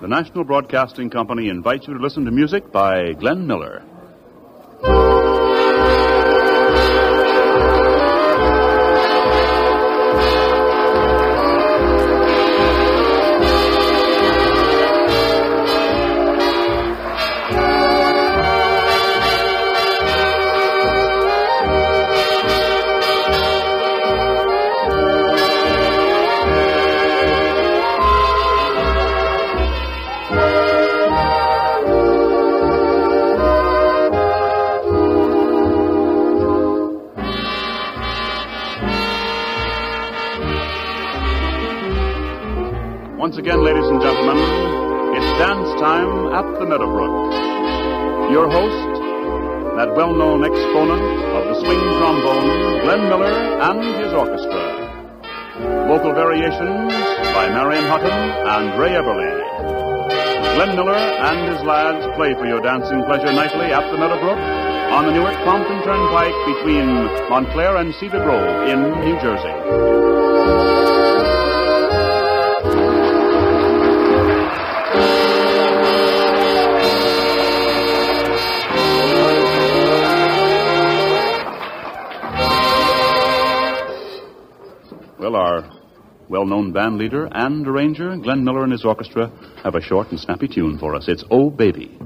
the National Broadcasting Company invites you to listen to music by Glenn Miller. Miller and his orchestra. Vocal variations by Marion Hutton and Ray Eberly. Glenn Miller and his lads play for your dancing pleasure nightly at the Meadowbrook on the Newark Pompton Turnpike between Montclair and Cedar Grove in New Jersey. Well, our well known band leader and arranger, Glenn Miller and his orchestra, have a short and snappy tune for us. It's Oh Baby.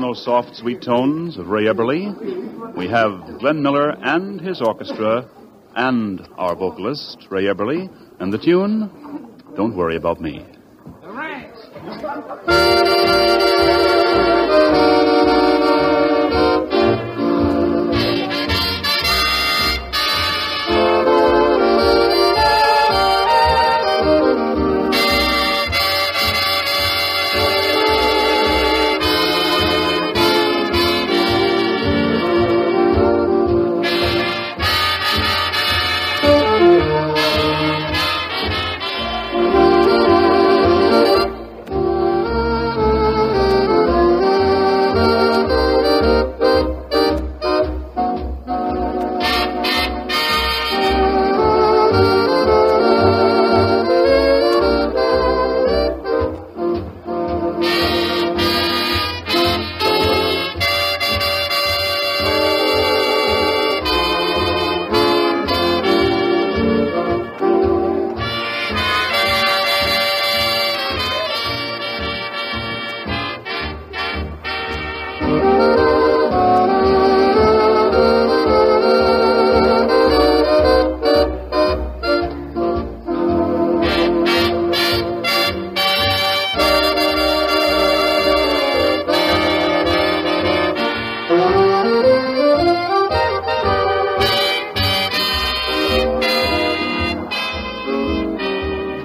In those soft, sweet tones of Ray Eberly, we have Glenn Miller and his orchestra and our vocalist, Ray Eberly, and the tune, Don't Worry About Me.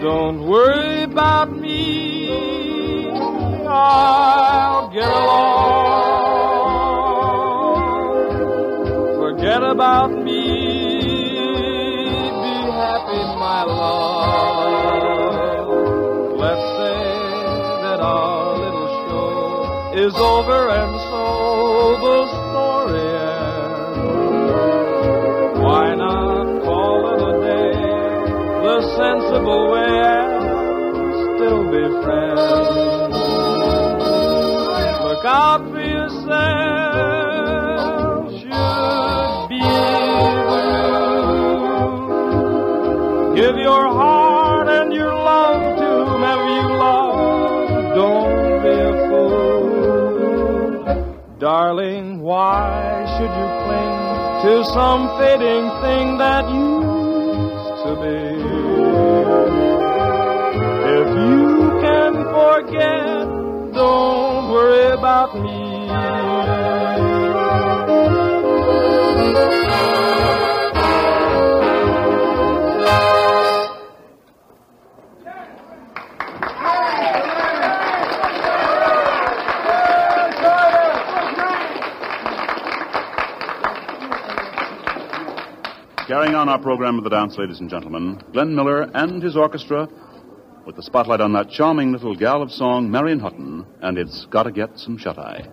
Don't worry about me. I'll get along. Forget about me. Be happy, my love. Let's say that our little show is over and friends. Look out for yourself, should be the news. Give your heart and your love to whomever you love. Don't be a fool. Darling, why should you cling to some fading thing that used to be? Can forget, don't worry about me. Carrying on our program of the dance, ladies and gentlemen, Glenn Miller and his orchestra with the spotlight on that charming little gal of song, Marion Hutton, and it's Gotta Get Some Shut Eye.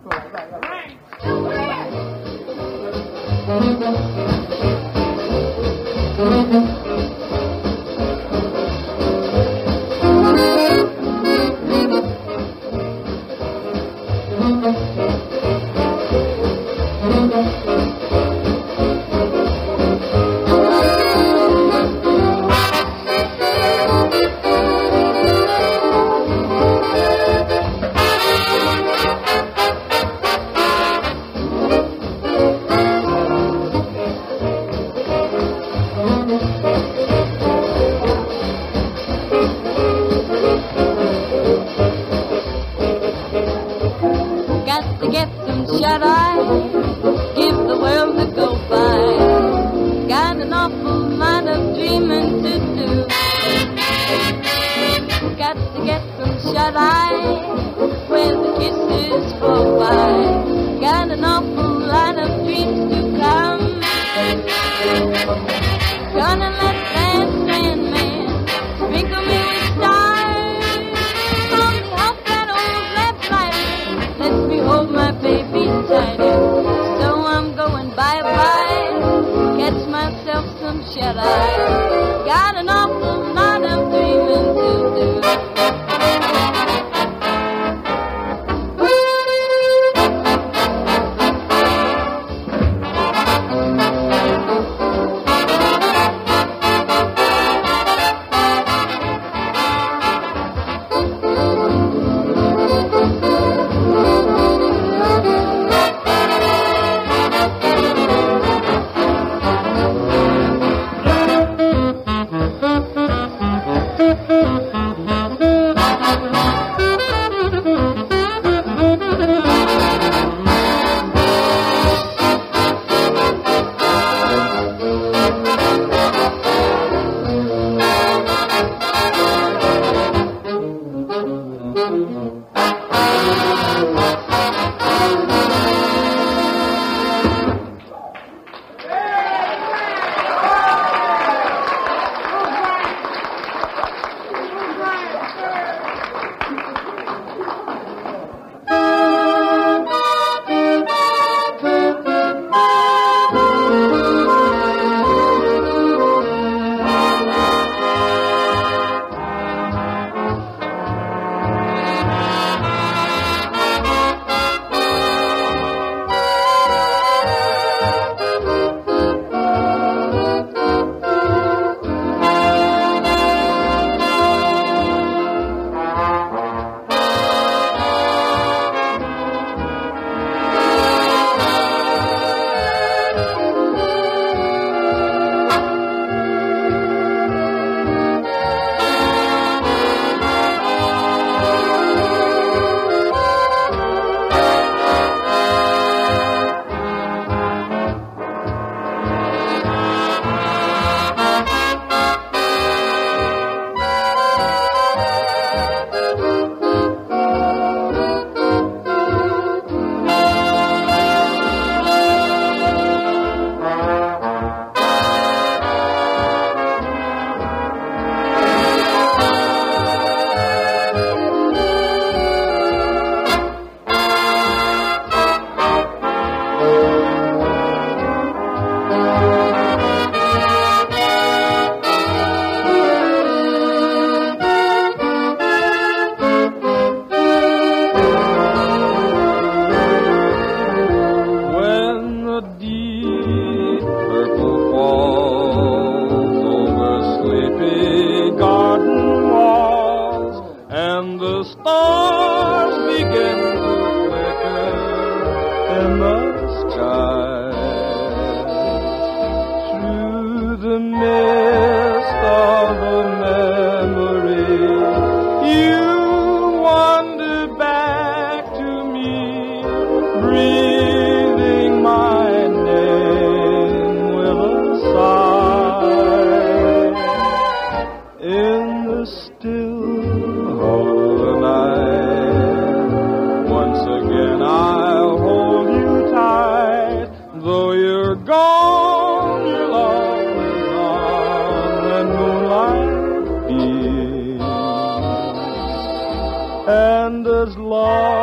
and as long.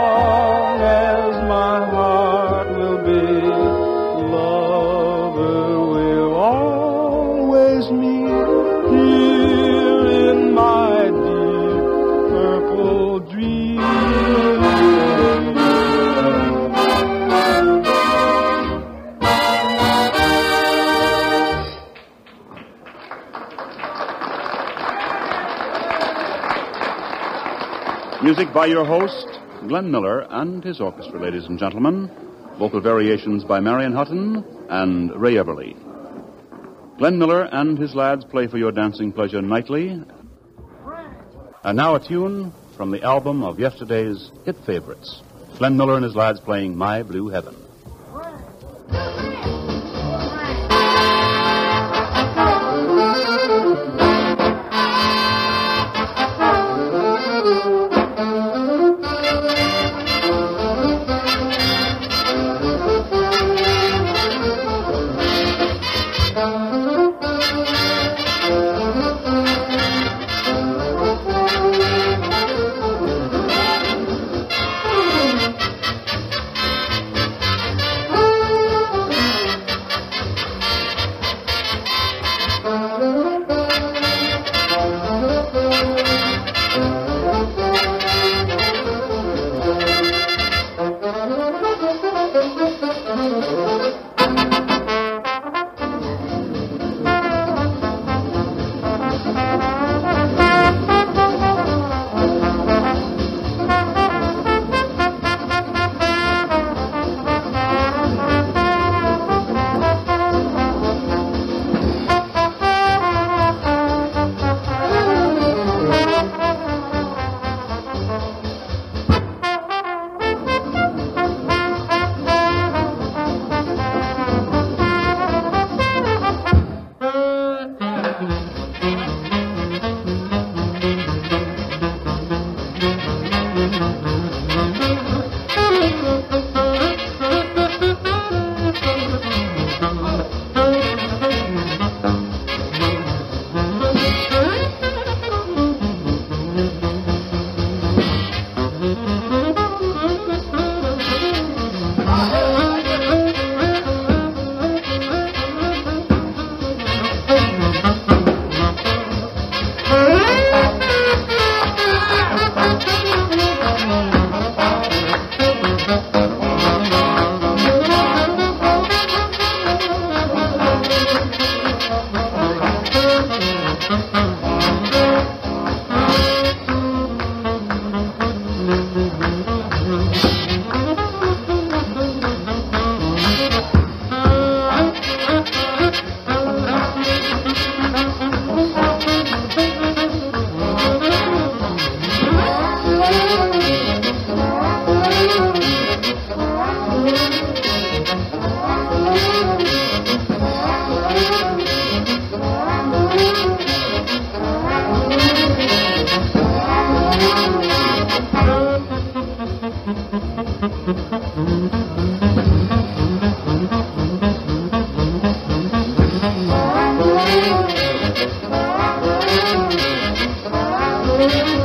Music by your host, Glenn Miller, and his orchestra, ladies and gentlemen. Vocal variations by Marion Hutton and Ray Eberly. Glenn Miller and his lads play for your dancing pleasure nightly. And now a tune from the album of yesterday's hit favorites. Glenn Miller and his lads playing My Blue Heaven. Well, the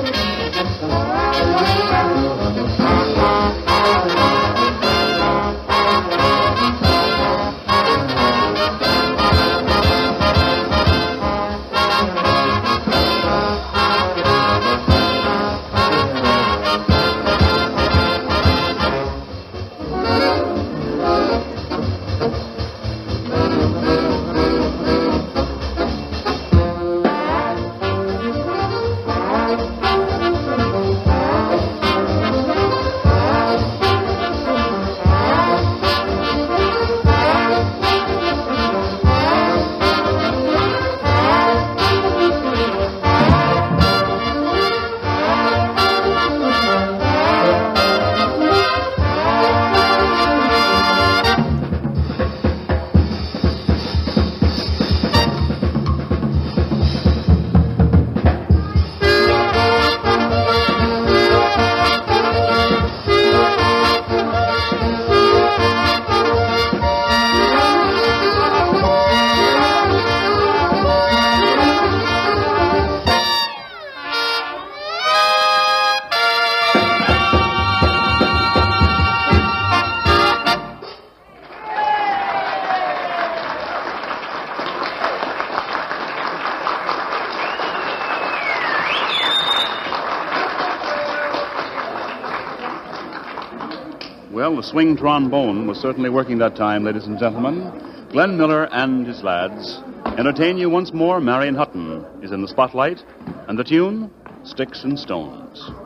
swing trombone was certainly working that time, ladies and gentlemen. Glenn Miller and his lads entertain you once more. Marion Hutton is in the spotlight, and the tune, Sticks and Stones.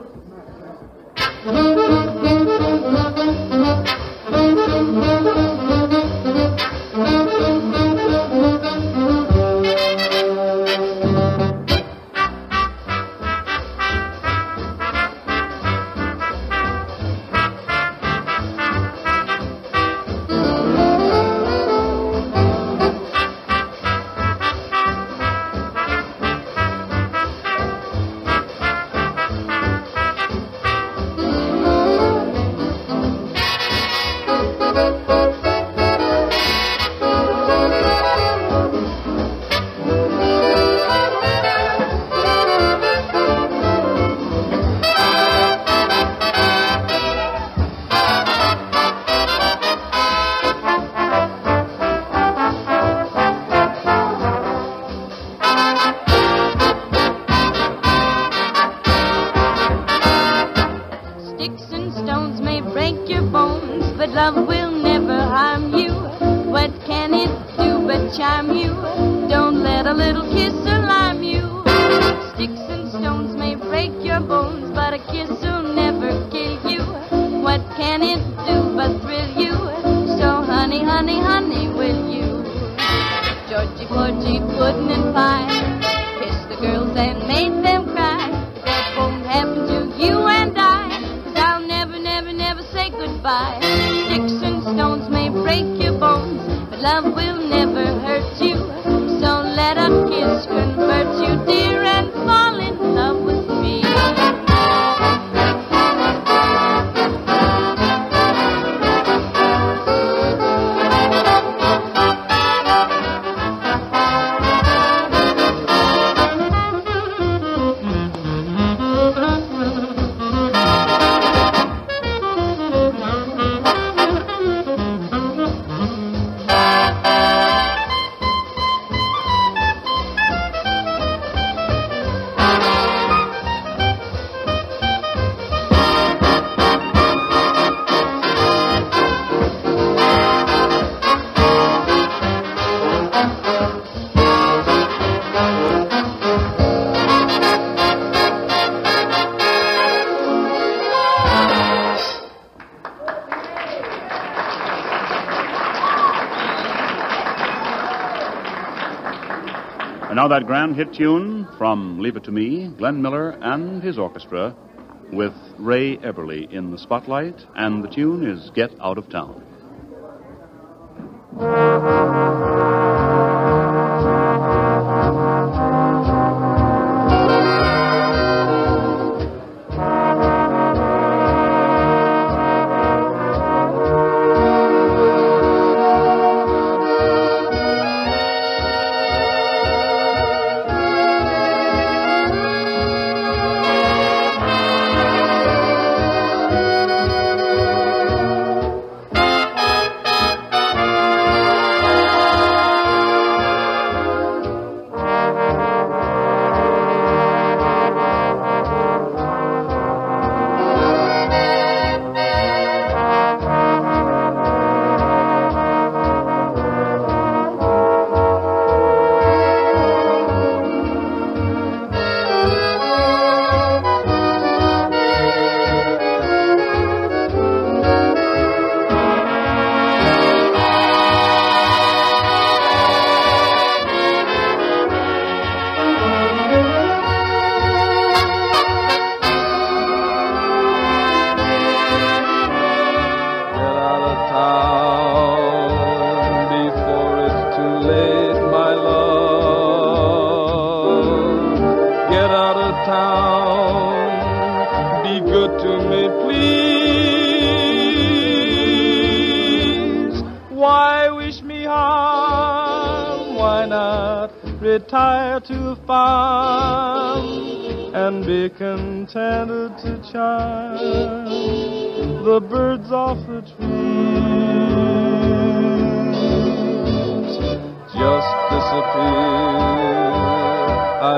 that grand hit tune from Leave It to Me, Glenn Miller and his orchestra, with Ray Eberly in the spotlight, and the tune is Get Out of Town.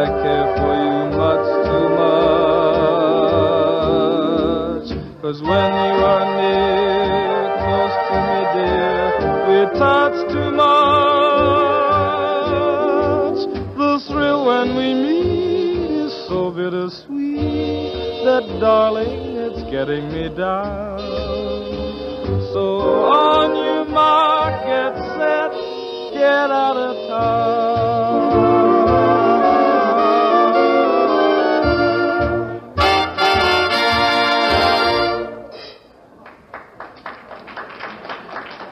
I care for you much too much. Cause when you are near, close to me, dear, we're too much. The thrill when we meet is so bittersweet that, darling, it's getting me down.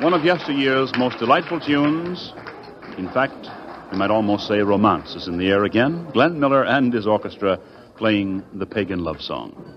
One of yesteryear's most delightful tunes. In fact, you might almost say romance is in the air again. Glenn Miller and his orchestra playing the pagan love song.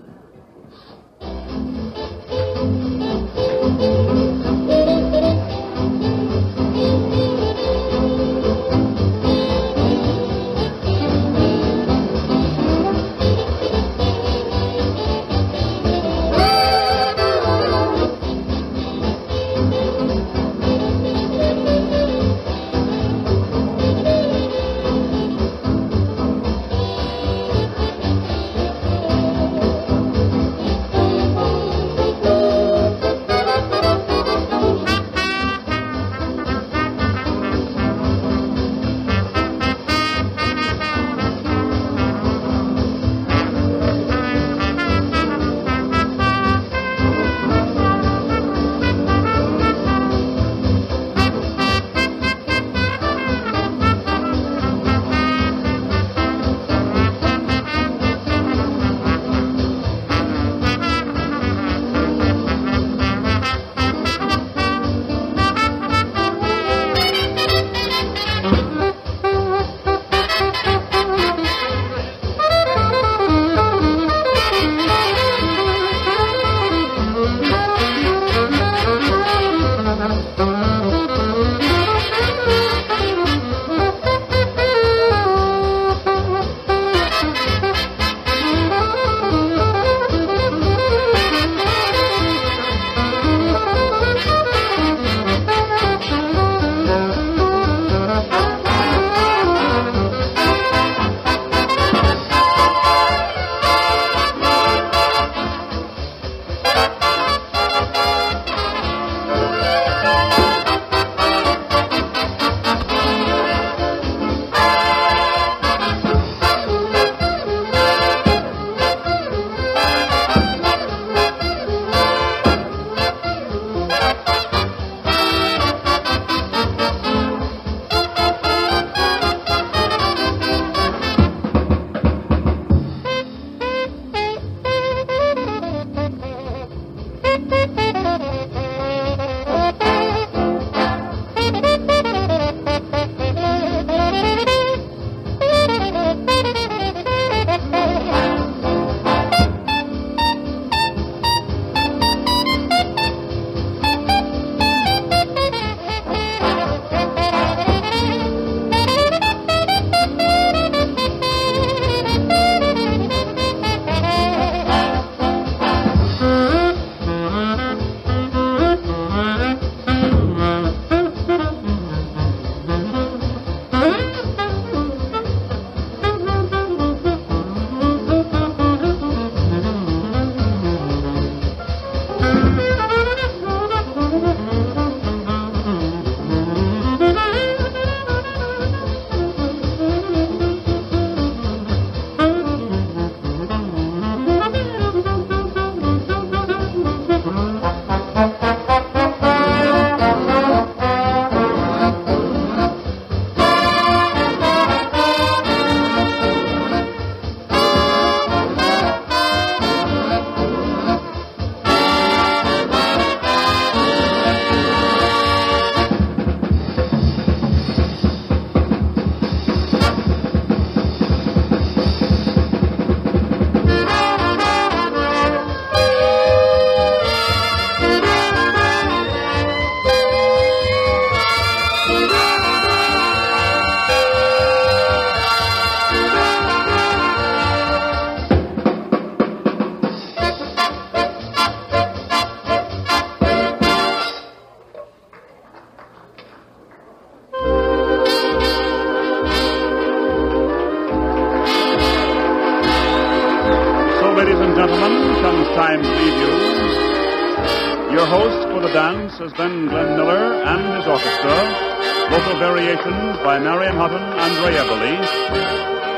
By Marion Hutton and Ray Eberly.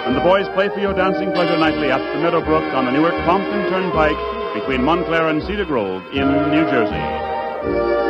And the boys play for your dancing pleasure nightly at the Meadowbrook on the Newark Pompton Turnpike between Montclair and Cedar Grove in New Jersey.